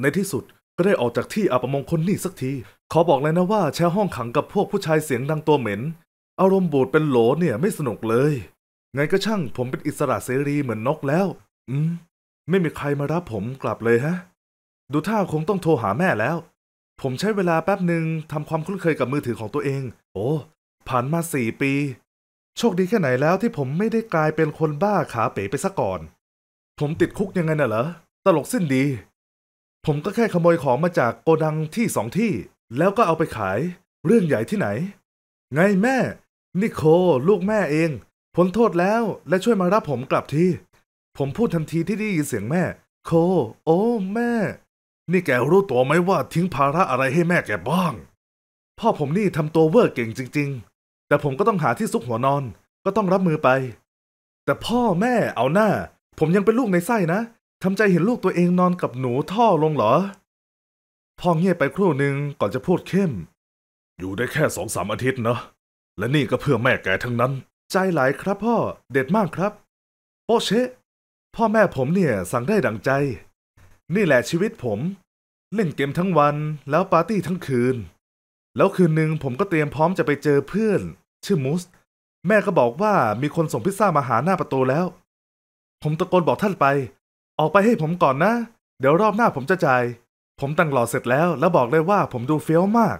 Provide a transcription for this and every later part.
ในที่สุดก็ได้ออกจากที่อัปมงคลนี่สักที ขอบอกเลยนะว่าแชร์ห้องขังกับพวกผู้ชายเสียงดังตัวเหม็น อารมณ์บูดเป็นโหลเนี่ยไม่สนุกเลย ไงก็ช่างผมเป็นอิสระเสรีเหมือนนกแล้ว อืม ไม่มีใครมารับผมกลับเลยฮะ ดูท่าคงต้องโทรหาแม่แล้ว ผมใช้เวลาแป๊บหนึ่งทำความคุ้นเคยกับมือถือของตัวเอง โอ้ ผ่านมาสี่ปี โชคดีแค่ไหนแล้วที่ผมไม่ได้กลายเป็นคนบ้าขาเป๋ไปซะก่อน ผมติดคุกยังไงน่ะเหรอ ตลกสิ้นดี ผมก็แค่ขโมยของมาจากโกดังที่สองที่ แล้วก็เอาไปขาย เรื่องใหญ่ที่ไหน ไงแม่ นิโคลูกแม่เองพ้นโทษแล้วและช่วยมารับผมกลับทีผมพูดทันทีที่ได้ยินเสียงแม่ โค โอ้ แม่ นี่แกรู้ตัวไหมว่าทิ้งภาระอะไรให้แม่แกบ้าง พ่อผมนี่ทำตัวเวอร์เก่งจริง ๆ แต่ผมก็ต้องหาที่ซุกหัวนอน ก็ต้องรับมือไป แต่พ่อแม่เอาหน้า ผมยังเป็นลูกในไส้นะ ทำใจเห็นลูกตัวเองนอนกับหนูท่อลงเหรอ พ่อเงียบไปครู่หนึ่งก่อนจะพูดเข้ม อยู่ได้แค่สองสามอาทิตย์เนาะและนี่ก็เพื่อแม่แกทั้งนั้น ใจหลายครับพ่อเด็ดมากครับ โอเชะพ่อแม่ผมเนี่ยสั่งได้ดังใจ นี่แหละชีวิตผม เล่นเกมทั้งวันแล้วปาร์ตี้ทั้งคืน แล้วคืนหนึ่งผมก็เตรียมพร้อมจะไปเจอเพื่อน ชื่อมูส แม่ก็บอกว่ามีคนส่งพิซซ่ามาหาหน้าประตูแล้ว ผมตะโกนบอกท่านไป ออกไปให้ผมก่อนนะ เดี๋ยวรอบหน้าผมจะจ่าย ผมตั้งหล่อเสร็จแล้ว แล้วบอกเลยว่าผมดูเฟี้ยวมาก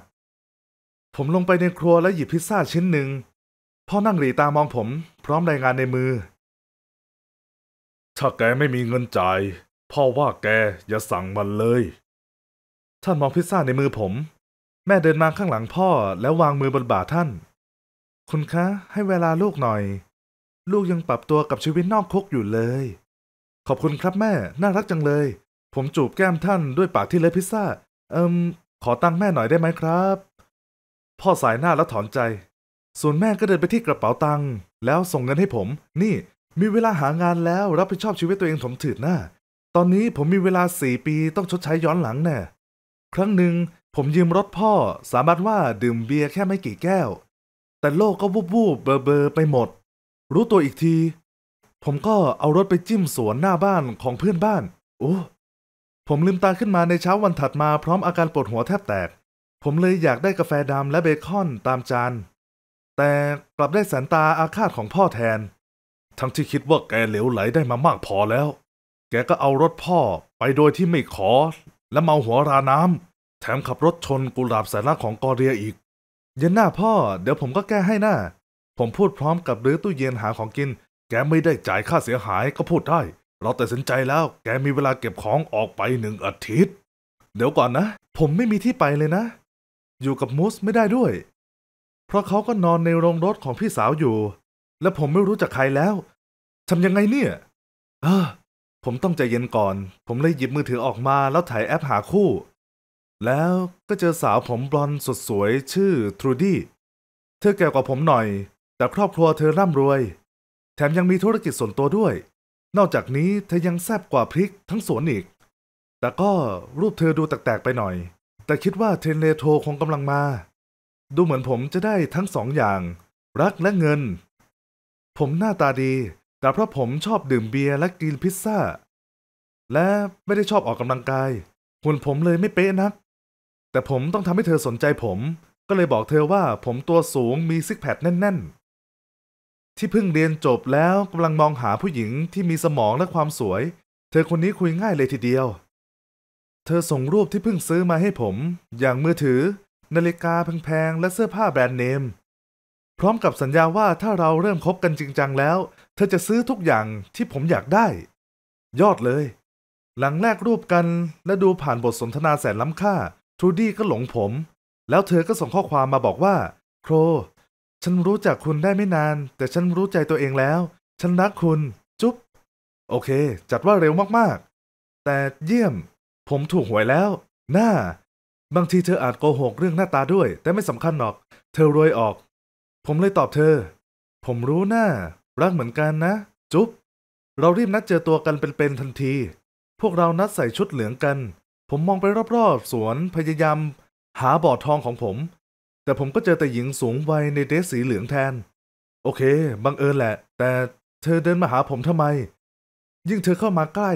ผมลงไปในครัวแล้วหยิบพิซซ่าชิ้นหนึ่งพ่อนั่งหลีตามองผม พร้อมรายงานในมือ ถ้าแกไม่มีเงินจ่าย พ่อว่าแกอย่าสั่งมันเลย ท่านมองพิซซ่าในมือผม แม่เดินมาข้างหลังพ่อแล้ววางมือบนบ่าท่าน คุณคะ ให้เวลาลูกหน่อย ลูกยังปรับตัวกับชีวิตนอกคุกอยู่เลย ขอบคุณครับแม่ น่ารักจังเลย ผมจูบแก้มท่านด้วยปากที่เละพิซซ่า เอิมขอตังค์แม่หน่อยได้ไหมครับ พ่อสายหน้าแล้วถอนใจ ส่วนแม่ก็เดินไปที่กระเป๋าตังค์แล้วส่งเงินให้ผม นี่ มีเวลาหางานแล้วรับผิดชอบชีวิตตัวเองผมถืดหน้า ตอนนี้ผมมีเวลาสี่ปีต้องชดใช้ย้อนหลังแน่ครั้งหนึ่งผมยืมรถพ่อสาบานว่าดื่มเบียร์แค่ไม่กี่แก้ว แต่โลกก็วูบวูบเบอร์เบอร์ไปหมด รู้ตัวอีกที ผมก็เอารถไปจิ้มสวนหน้าบ้านของเพื่อนบ้าน โอ้ผมลืมตาขึ้นมาในเช้าวันถัดมาพร้อมอาการปวดหัวแทบแตก ผมเลยอยากได้กาแฟดำและเบคอนตามจาน แต่กลับได้สายตาอาฆาตของพ่อแทน ทั้งที่คิดว่าแกเหลวไหลได้มามากพอแล้ว แกก็เอารถพ่อไปโดยที่ไม่ขอ และเมาหัวราน้ำแถมขับรถชนกุหลาบแสนรักของกอเรียอีก เย็นหน้าพ่อ เดี๋ยวผมก็แก้ให้หน้า ผมพูดพร้อมกับรื้อตู้เย็นหาของกิน แกไม่ได้จ่ายค่าเสียหายก็พูดได้ เราตัดสินใจแล้ว แกมีเวลาเก็บของออกไปหนึ่งอาทิตย์ เดี๋ยวก่อนนะ ผมไม่มีที่ไปเลยนะ อยู่กับมูสไม่ได้ด้วย เพราะเขาก็นอนในโรงรถของพี่สาวอยู่ และผมไม่รู้จักใครแล้วทำยังไงเนี่ย เออ ผมต้องใจเย็นก่อน ผมเลยหยิบมือถือออกมาแล้วถ่ายแอปหาคู่ แล้วก็เจอสาวผมบลอนสดสวยชื่อทรูดี้ เธอแก่กว่าผมหน่อย แต่ครอบครัวเธอร่ำรวย มยังมีธุรกิจส่วนตัวด้วย นอกจากนี้เธอยังแซบกว่าพริกทั้งสวนอีก แต่ก็รูปเธอดูแตกๆไปหน่อย แต่คิดว่าเทรนเลโทคงกำลังมา ดูเหมือนผมจะได้ทั้งสองอย่าง รักและเงิน ผมหน้าตาดี แต่เพราะผมชอบดื่มเบียร์และกินพิซซ่า และไม่ได้ชอบออกกำลังกายหุ่นผมเลยไม่เป๊ะนัก แต่ผมต้องทำให้เธอสนใจผม ก็เลยบอกเธอว่าผมตัวสูงมีซิกแพคแน่นๆ ที่เพิ่งเรียนจบแล้วกำลังมองหาผู้หญิงที่มีสมองและความสวย เธอคนนี้คุยง่ายเลยทีเดียว เธอส่งรูปที่เพิ่งซื้อมาให้ผม อย่างมือถือ นาฬิกาแพงๆและเสื้อผ้าแบรนด์เนม พร้อมกับสัญญาว่าถ้าเราเริ่มคบกันจริงจังแล้ว เธอจะซื้อทุกอย่างที่ผมอยากได้ ยอดเลย หลังแรกรูปกันและดูผ่านบทสนทนาแสนล้ำค่า ทรูดี้ก็หลงผม แล้วเธอก็ส่งข้อความมาบอกว่า โคร ฉันรู้จักคุณได้ไม่นาน แต่ฉันรู้ใจตัวเองแล้ว ฉันรักคุณ จุ๊บ โอเค จัดว่าเร็วมากๆ แต่เยี่ยม ผมถูกหวยแล้วหน้าบางทีเธออาจโกหกเรื่องหน้าตาด้วย แต่ไม่สำคัญหรอก เธอรวยออก ผมเลยตอบเธอ ผมรู้หน้า รักเหมือนกันนะ จุ๊บ เรารีบนัดเจอตัวกันเป็นๆทันที พวกเรานัดใส่ชุดเหลืองกัน ผมมองไปรอบๆ สวนพยายาม หาบ่อทองของผม แต่ผมก็เจอแต่หญิงสูงวัยในเดรสสีเหลืองแทน โอเค บังเอิญแหละ แต่เธอเดินมาหาผมทำไม ยิ่งเธอเข้ามาใกล้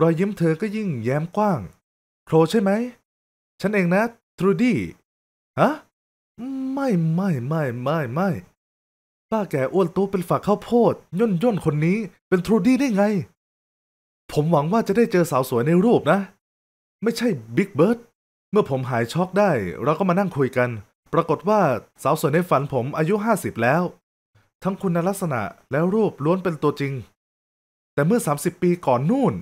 รอยยิ้มเธอก็ยิ่งแย้มกว้าง โครใช่ไหม ฉันเองนะ ทรูดี้ ฮะ ไม่ไม่ไม่ไม่ไม่ป้าแก่อ้วนตู้เป็นฝักข้าวโพด ย่นย่นคนนี้เป็นทรูดี้ได้ไง ผมหวังว่าจะได้เจอสาวสวยในรูปนะ ไม่ใช่บิ๊กเบิร์ด เมื่อผมหายช็อกได้ เราก็มานั่งคุยกัน ปรากฏว่าสาวสวยในฝันผมอายุ50แล้ว ทั้งคุณลักษณะและรูปล้วนเป็นตัวจริง แต่เมื่อ30ปีก่อนนู่น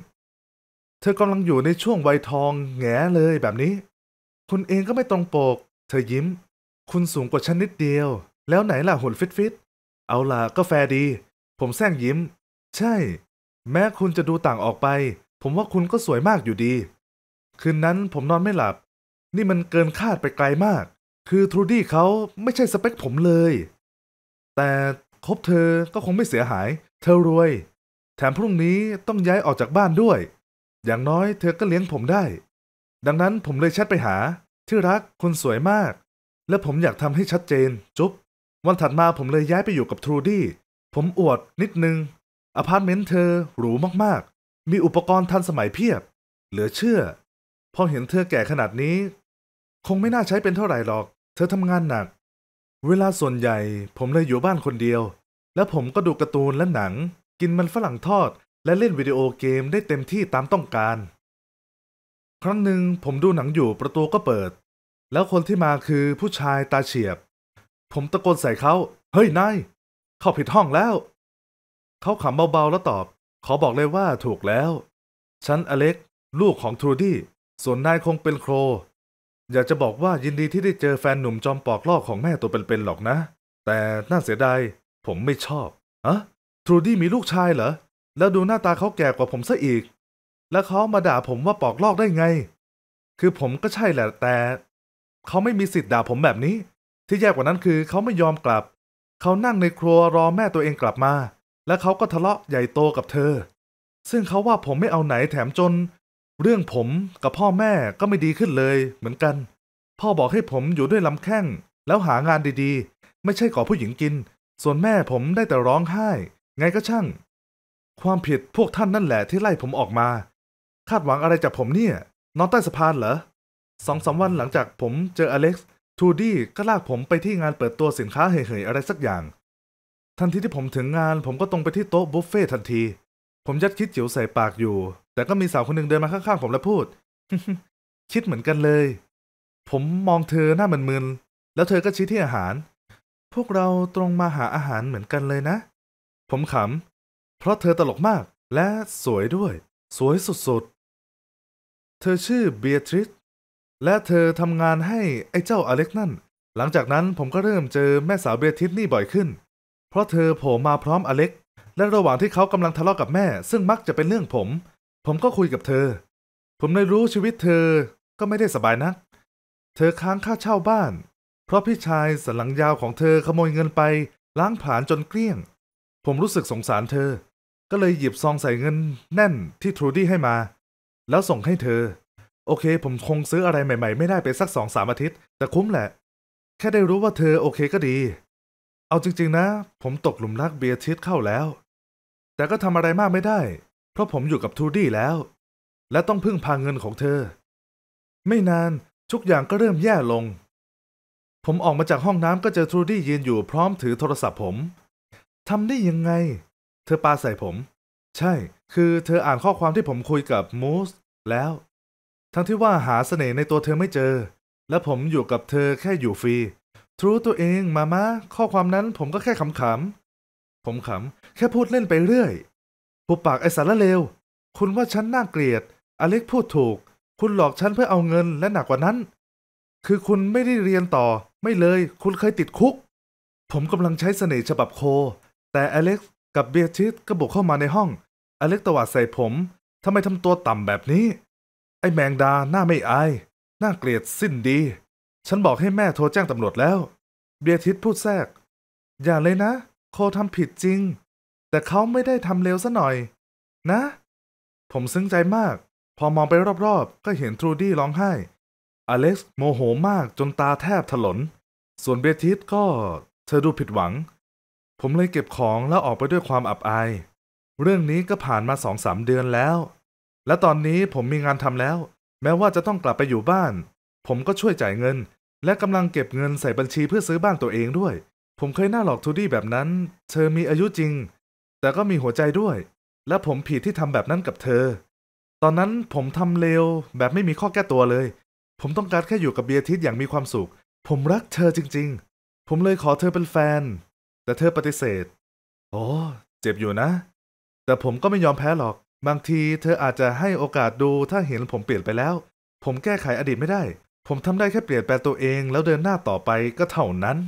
เธอกำลังอยู่ในช่วงวัยทองแง่เลยแบบนี้ คุณเองก็ไม่ตรงปก เธอยิ้ม คุณสูงกว่าฉันนิดเดียว แล้วไหนล่ะหุ่นฟิตฟิตๆเอาล่ะก็แฟดี ผมแซงยิ้ม ใช่ แม้คุณจะดูต่างออกไป ผมว่าคุณก็สวยมากอยู่ดี คืนนั้นผมนอนไม่หลับ นี่มันเกินคาดไปไกลมาก คือทรูดี้เขาไม่ใช่สเปคผมเลย แต่คบเธอก็คงไม่เสียหาย เธอรวย แถมพรุ่งนี้ต้องย้ายออกจากบ้านด้วย อย่างน้อยเธอก็เลี้ยงผมได้ ดังนั้นผมเลยแชทไปหา ที่รักคุณสวยมาก และผมอยากทำให้ชัดเจน จุ๊บ วันถัดมาผมเลยย้ายไปอยู่กับทรูดี้ ผมอวดนิดนึง อพาร์ตเมนต์เธอหรูมากๆ มีอุปกรณ์ทันสมัยเพียบ เหลือเชื่อ พอเห็นเธอแก่ขนาดนี้ คงไม่น่าใช้เป็นเท่าไหร่หรอก ธอทำงานหนัก เวลาส่วนใหญ่ผมเลยอยู่บ้านคนเดียว แล้วผมก็ดูการ์ตูนและหนัง กินมันฝรั่งทอด และเล่นวิดีโอเกมได้เต็มที่ตามต้องการ ครั้งหนึ่งผมดูหนังอยู่ประตูก็เปิด แล้วคนที่มาคือผู้ชายตาเฉียบ ผมตะโกนใส่เขา เฮ้ยนาย เข้าผิดห้องแล้ว เขาขำเบาๆแล้วตอบ ขอบอกเลยว่าถูกแล้ว ฉันอเล็กซ์ ลูกของทรูดี้ ส่วนนายคงเป็นโคล อยากจะบอกว่ายินดีที่ได้เจอแฟนหนุ่มจอมปอกลอกของแม่ตัวเป็นๆหรอกนะ แต่น่าเสียดายผมไม่ชอบอะทรูดี้มีลูกชายเหรอ แล้วดูหน้าตาเขาแก่กว่าผมซะอีก แล้วเขามาด่าผมว่าปอกลอกได้ไง คือผมก็ใช่แหละแต่ เขาไม่มีสิทธิ์ด่าผมแบบนี้ ที่แย่กว่านั้นคือเขาไม่ยอมกลับ เขานั่งในครัวรอแม่ตัวเองกลับมา และเขาก็ทะเลาะใหญ่โตกับเธอ ซึ่งเขาว่าผมไม่เอาไหนแถมจน เรื่องผมกับพ่อแม่ก็ไม่ดีขึ้นเลยเหมือนกัน พ่อบอกให้ผมอยู่ด้วยลำแข้ง แล้วหางานดีๆ ไม่ใช่ขอผู้หญิงกิน ส่วนแม่ผมได้แต่ร้องไห้ ไงก็ช่าง ความผิดพวกท่านนั่นแหละที่ไล่ผมออกมา คาดหวังอะไรจากผมเนี่ย นอนใต้สะพานเหรอสองสามวันหลังจากผมเจออเล็กซ์ทรูดี้ก็ลากผมไปที่งานเปิดตัวสินค้าเหยๆอะไรสักอย่าง ทันทีที่ผมถึงงานผมก็ตรงไปที่โต๊ะบุฟเฟ่ทันที ผมยัด quiche จิ๋วใส่ปากอยู่ แต่ก็มีสาวคนหนึ่งเดินมาข้างๆผมแล้วพูด คิดเหมือนกันเลย ผมมองเธอหน้ามึนๆแล้วเธอก็ชี้ที่อาหาร พวกเราตรงมาหาอาหารเหมือนกันเลยนะ ผมขำเพราะเธอตลกมากและสวยด้วย สวยสุดๆ เธอชื่อเบียทริสและเธอทำงานให้ไอ้เจ้าอเล็กนั่น หลังจากนั้นผมก็เริ่มเจอแม่สาวเบียทริสนี่บ่อยขึ้น เพราะเธอโผล่มาพร้อมอเล็ก และระหว่างที่เขากำลังทะเลาะกับแม่ ซึ่งมักจะเป็นเรื่องผม ผมก็คุยกับเธอ ผมเลยรู้ชีวิตเธอก็ไม่ได้สบายนัก เธอค้างค่าเช่าบ้าน เพราะพี่ชายสันหลังยาวของเธอขโมยเงินไป ล้างผลาญจนเกลี้ยง ผมรู้สึกสงสารเธอ ก็เลยหยิบซองใส่เงินแน่นที่ทรูดี้ให้มา แล้วส่งให้เธอ โอเค ผมคงซื้ออะไรใหม่ ๆ ไม่ได้ไปสักสองสามอาทิตย์ แต่คุ้มแหละ แค่ได้รู้ว่าเธอโอเคก็ดี เอาจริง ๆ นะ ผมตกหลุมรักเบียร์ทิสเข้าแล้ว แต่ก็ทำอะไรมากไม่ได้ เพราะผมอยู่กับทูดี้แล้ว และต้องพึ่งพาเงินของเธอ ไม่นานทุกอย่างก็เริ่มแย่ลง ผมออกมาจากห้องน้ำก็เจอทูดี้ยืนอยู่พร้อมถือโทรศัพท์ผมทำได้ยังไง เธอปาใส่ผม ใช่ คือเธออ่านข้อความที่ผมคุยกับมูสแล้ว ทั้งที่ว่าหาเสน่ห์ในตัวเธอไม่เจอ และผมอยู่กับเธอแค่อยู่ฟรีทรูตัวเองมามาข้อความนั้นผมก็แค่ขำๆ ผมขำ แค่พูดเล่นไปเรื่อยปุบปากไอสารเลว คุณว่าฉันน่าเกลียด อเล็กพูดถูก คุณหลอกฉันเพื่อเอาเงินและหนักกว่านั้น คือคุณไม่ได้เรียนต่อ ไม่เลย คุณเคยติดคุก ผมกำลังใช้เสน่ห์ฉบับโค แต่อเล็กกับเบียทิสก็บุกเข้ามาในห้อง อเล็กตวาดใส่ผมทำไมทำตัวต่ำแบบนี้ ไอ้แมงดาหน้าไม่อายน่าเกลียดสิ้นดี ฉันบอกให้แม่โทรแจ้งตำรวจแล้ว เบียทิสพูดแทรก อย่าเลยนะ โคทำผิดจริง แต่เขาไม่ได้ทำเลวซะหน่อย นะ ผมซึ้งใจมาก พอมองไปรอบๆ ก็เห็นทรูดี้ร้องไห้ อเล็กซ์โมโหมากจนตาแทบถลน ส่วนเบทิสก็เธอดูผิดหวัง ผมเลยเก็บของแล้วออกไปด้วยความอับอาย เรื่องนี้ก็ผ่านมาสองสามเดือนแล้ว และตอนนี้ผมมีงานทำแล้ว แม้ว่าจะต้องกลับไปอยู่บ้าน ผมก็ช่วยจ่ายเงิน และกำลังเก็บเงินใส่บัญชีเพื่อซื้อบ้านตัวเองด้วย ผมเคยหน้าหลอกทูดี้แบบนั้น เธอมีอายุจริง แต่ก็มีหัวใจด้วย และผมผิดที่ทำแบบนั้นกับเธอ ตอนนั้นผมทำเลวแบบไม่มีข้อแก้ตัวเลย ผมต้องการแค่อยู่กับเบียทิสอย่างมีความสุข ผมรักเธอจริง ๆ ผมเลยขอเธอเป็นแฟน แต่เธอปฏิเสธ โอ้เจ็บอยู่นะ แต่ผมก็ไม่ยอมแพ้หรอก บางทีเธออาจจะให้โอกาสดูถ้าเห็นผมเปลี่ยนไปแล้ว ผมแก้ไขอดีตไม่ได้ ผมทำได้แค่เปลี่ยนแปลงตัวเองแล้วเดินหน้าต่อไปก็เท่านั้น